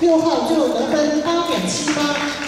六号就得分八点七八。